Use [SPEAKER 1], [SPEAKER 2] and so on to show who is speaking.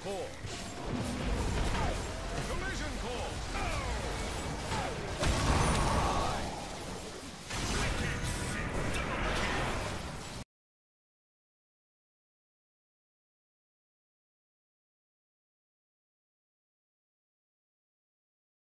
[SPEAKER 1] 行